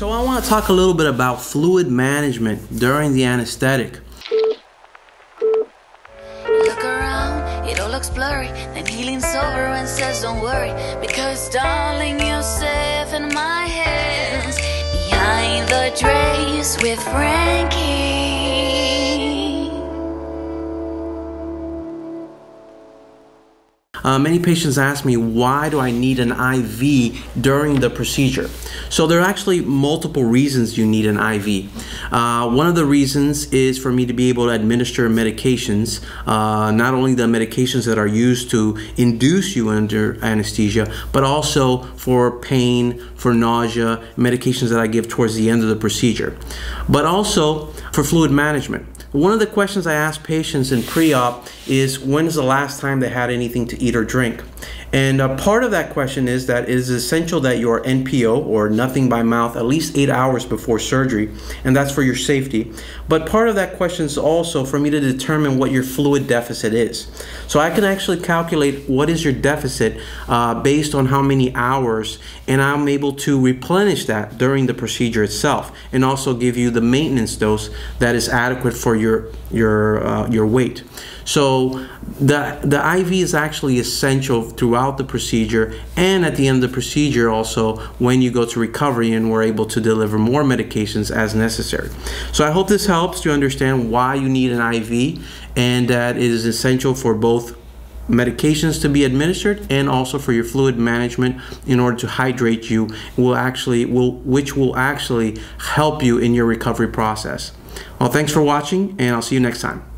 want to talk a little bit about fluid management during the anesthetic. Look around, it all looks blurry. Then he leans over and says, Don't worry, because darling, you're safe in my hands. Behind the with Frankie. Uh, many patients ask me, why do I need an IV during the procedure? So there are actually multiple reasons you need an IV. Uh, one of the reasons is for me to be able to administer medications, uh, not only the medications that are used to induce you under anesthesia, but also for pain, for nausea, medications that I give towards the end of the procedure. But also for fluid management. One of the questions I ask patients in pre-op is when is the last time they had anything to eat or drink? And a part of that question is that it is essential that your NPO or nothing by mouth at least eight hours before surgery, and that's for your safety. But part of that question is also for me to determine what your fluid deficit is. So I can actually calculate what is your deficit uh, based on how many hours, and I'm able to replenish that during the procedure itself, and also give you the maintenance dose that is adequate for your your uh, your weight. So the the IV is actually essential throughout the procedure and at the end of the procedure also when you go to recovery and we're able to deliver more medications as necessary. So I hope this helps to understand why you need an IV and that it is essential for both medications to be administered and also for your fluid management in order to hydrate you will actually will which will actually help you in your recovery process. Well, thanks for watching and I'll see you next time.